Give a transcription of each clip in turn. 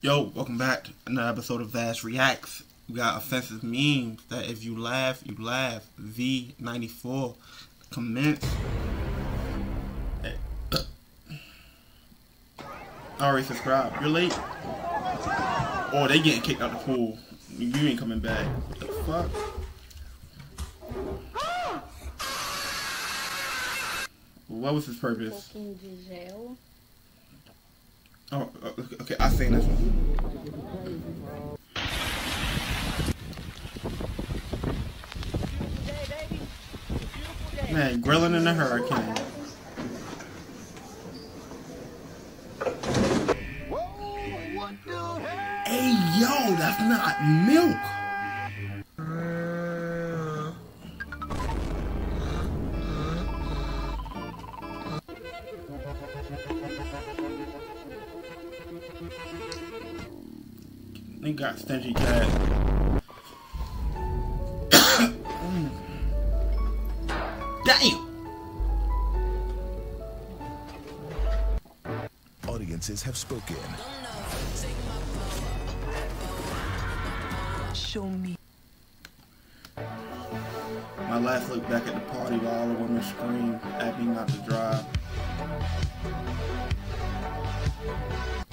Yo, welcome back to another episode of Vass Reacts. We got offensive memes that if you laugh, you laugh. V94. Commence. Already subscribe. You're late. Oh, they getting kicked out the pool. You ain't coming back. What the fuck? What was his purpose? Fucking. Oh, okay, okay, I seen this one. Man, grilling in a hurricane. Hey, yo, that's not milk. They got stingy cat. Damn. Audiences have spoken. Show me. My last look back at the party while all the women screamed at me not to drive.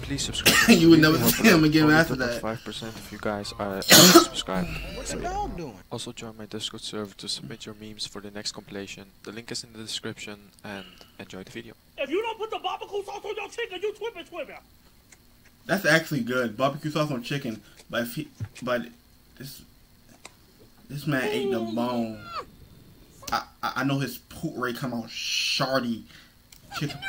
Please subscribe. You would never Help see him out again after that. 5% if you guys are subscribed. What's the dog doing? Also join my Discord server to submit your memes for the next compilation. The link is in the description and enjoy the video. If you don't put the barbecue sauce on your chicken, you twipping twipping. That's actually good. Barbecue sauce on chicken. But if he, but this, this man ate the bone. I, I I know his poop rate come out shardy. Chicken.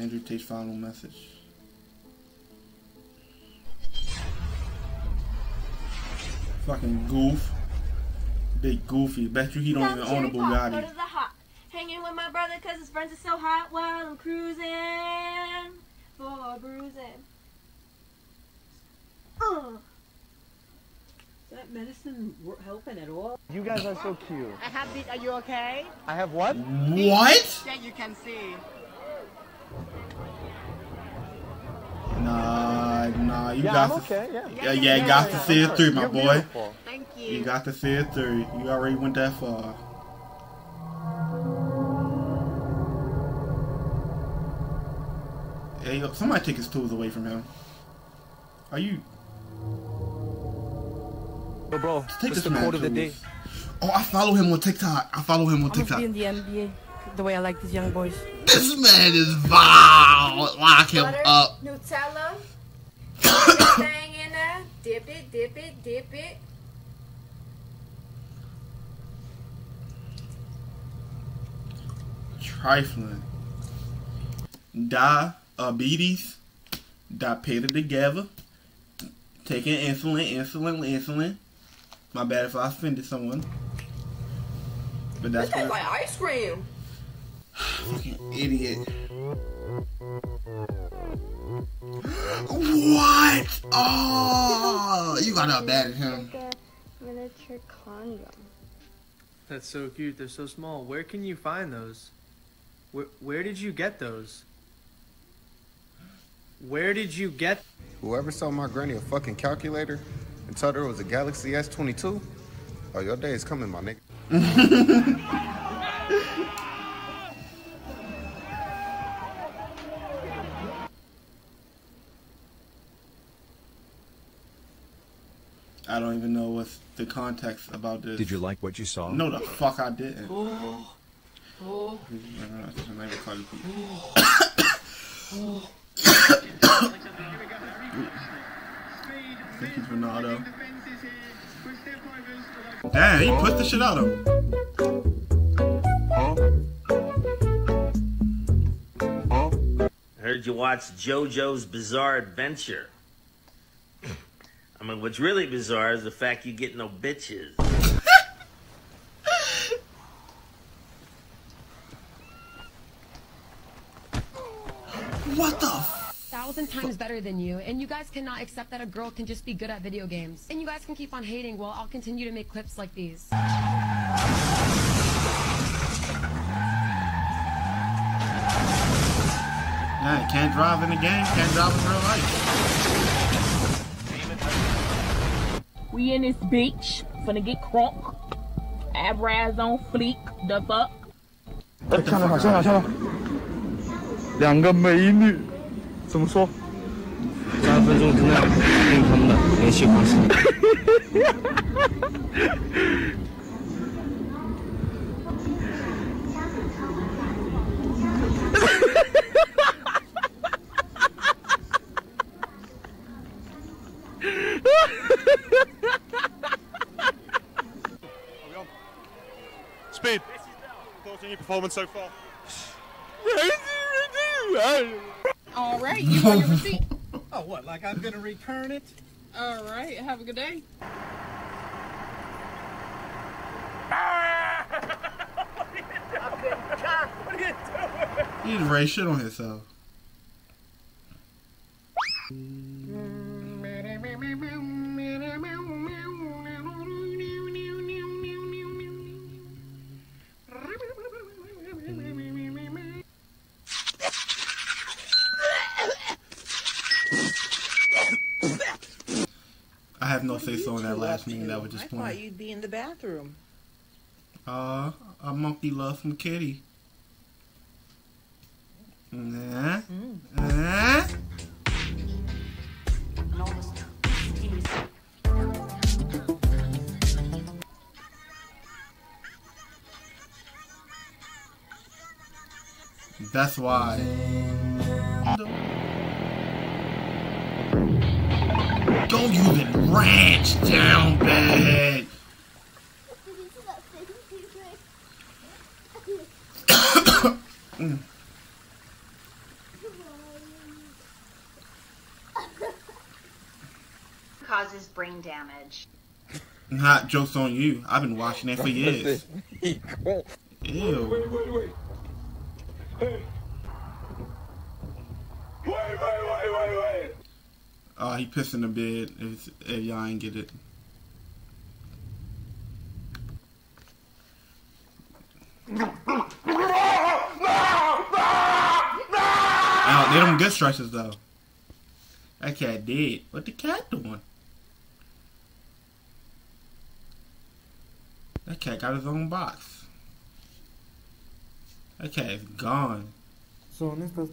Andrew Tate's final message. Fucking goof. Big goofy. Bet you he don't even own a Go Bugatti. to the hot. Hanging with my brother cause his friends are so hot while I'm cruising for bruising. Uh. Is that medicine helping at all? You guys are so cute. I have these. Are you okay? I have what? What? Yeah, you can see. Nah, nah, you Yeah, got I'm to. okay. Yeah. Yeah, yeah, you got to see it through, my You're boy. beautiful. Thank you. You got to see it through. You already went that far. Hey, yo, somebody take his tools away from him. Are you? Yo bro, Take what's this the man quote of the day? Oh, I follow him on TikTok. I follow him on I'm gonna be in TikTok. the NBA the way I like these young boys. This man is vile. Lock him Butter, up. Nutella, everything in there. Dip it, dip it, dip it. Trifling. Diabetes. Diabetes together. Taking insulin, insulin, insulin. My bad if I offended someone. But that's what like ice cream. Fucking idiot. What? Oh, you gotta abandon him. a miniature condom. That's so cute. They're so small. Where can you find those? Where, where did you get those? Where did you get? Whoever sold my granny a fucking calculator and told her it was a Galaxy S22, oh, your day is coming, my nigga. I don't even know what's the context about this. Did you like what you saw? No, the fuck I didn't. Oh, oh. Thank you, Ronaldo. Damn, he put the shit out of him. Heard you watched JoJo's Bizarre Adventure. I mean, what's really bizarre is the fact you get no bitches. what the Thousand times better than you, and you guys cannot accept that a girl can just be good at video games. And you guys can keep on hating while I'll continue to make clips like these. Yeah, can't drive in the game, can't drive in real life. We in this beach, finna get crunk. Abraz on fleek, the fuck. 看了，好像好像两个美女，怎么说？三分钟之内用他们的联系方式。 performance so far? All right, you want your receipt? oh, what? Like I'm gonna return it? All right, have a good day. He's Ray shit on himself. Say so on that last meeting that was I just thought you'd be in the bathroom. Uh, a monkey love from kitty. Nah. Nah. That's why. Don't use it ranch down bad. Mm. Causes brain damage. Not jokes on you. I've been watching it for years. Ew. Wait, wait, wait. Hey. Wait, wait, wait, wait, wait. Oh, he pissed in the bed. If, if y'all ain't get it. Oh, they them good stretches though. That cat did. What the cat doing? That cat got his own box. That cat is gone. ¿Son estás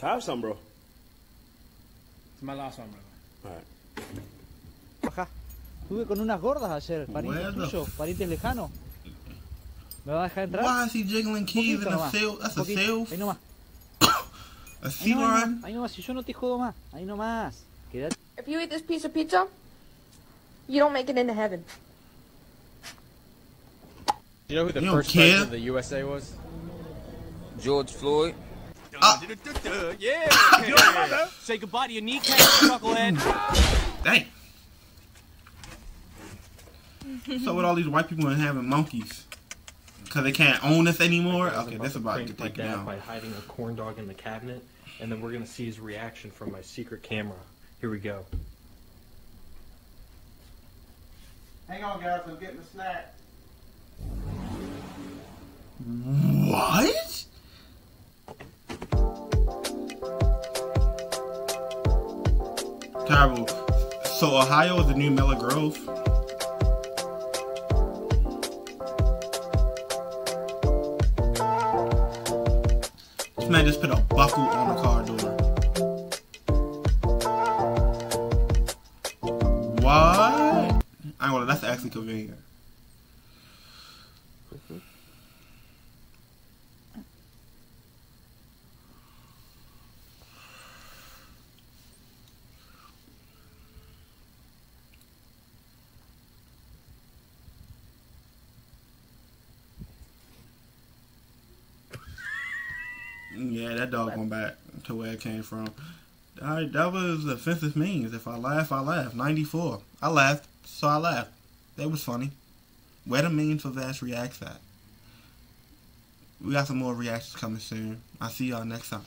vivo? Have some, bro. It's my last one, brother. Alright. Estuve con unas gordas ayer, Where parientes tuyos, parientes lejanos. ¿Me va a dejar entrar? Why is he jiggling keys in a seal? That's a seal. Ahí nomás. A Ahí sea lion? ahí nomás, si yo no te jodo más. Ahí nomás. Quédate. If you eat this piece of pizza, you don't make it into heaven. You know who the You first president of the USA was? George Floyd. Uh, yeah! Say goodbye to your kneecap, chucklehead. Dang. so with all these white people and having monkeys, because they can't own us anymore. Okay, that's about to prank get my taken dad down. by hiding a corn dog in the cabinet, and then we're gonna see his reaction from my secret camera. Here we go. Hang on, guys. I'm getting a snack. What? Terrible. So Ohio is the new Miller Grove. This man just put a buckle on the car door. What? I ain't gonna. That's actually convenient. Yeah, that dog went back to where it came from. I, that was offensive means. If I laugh, I laugh. 94. I laughed, so I laughed. That was funny. Where the memes of Ash reacts at. We got some more reactions coming soon. I'll see y'all next time.